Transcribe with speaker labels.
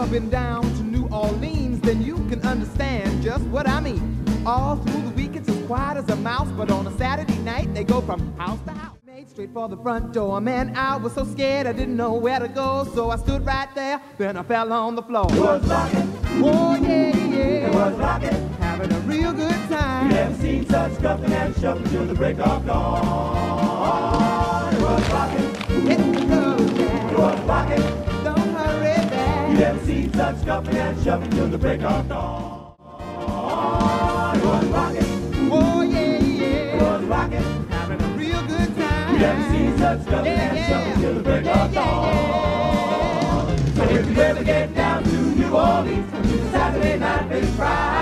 Speaker 1: ever been down to New Orleans, then you can understand just what I mean. All through the week it's as quiet as a mouse, but on a Saturday night they go from house to house. Made straight for the front door, man, I was so scared I didn't know where to go, so I stood right there, then I fell on the floor.
Speaker 2: It was rocking.
Speaker 1: Oh yeah, yeah.
Speaker 2: It was rocking.
Speaker 1: Having a real good time.
Speaker 2: You never seen such scuffing and shuffling till the break of dawn. It was rocking. You never seen such scuffing and shuffling till the break of dawn. Was rocking.
Speaker 1: Oh yeah, yeah.
Speaker 2: was rocking.
Speaker 1: Having a real good time.
Speaker 2: You never seen such scuffing
Speaker 1: Yeah,
Speaker 2: and
Speaker 1: yeah.
Speaker 2: shuffling till the break
Speaker 1: Yeah,
Speaker 2: of dawn. So if you ever get down to New Orleans, Saturday night, baby, Friday.